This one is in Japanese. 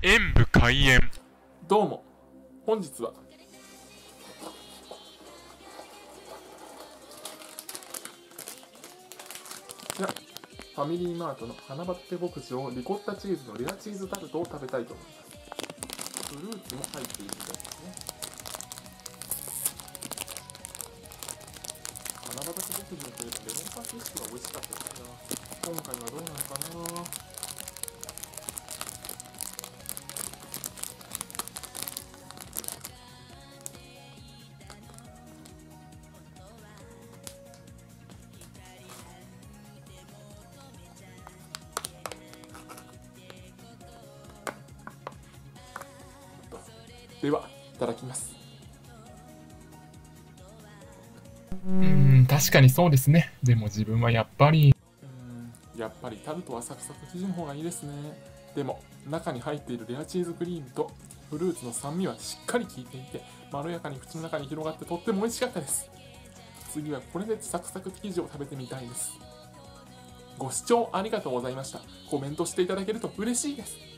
演武開演。どうも。本日は。じゃあファミリーマートの花畑牧場リコッタチーズのレアチーズタルトを食べたいと思います。フルーツも入っているみたいですね。花畑牧場といえばレモンパンケーキが美味しかったですが今回ではいただきます。うん確かにそうですね。でも自分はやっぱり。うんやっぱりタルトはサクサク生地の方がいいですね。でも中に入っているレアチーズクリームとフルーツの酸味はしっかり効いていてまろやかに口の中に広がってとっても美味しかったです。次はこれでサクサク生地を食べてみたいです。ご視聴ありがとうございました。コメントしていただけると嬉しいです。パ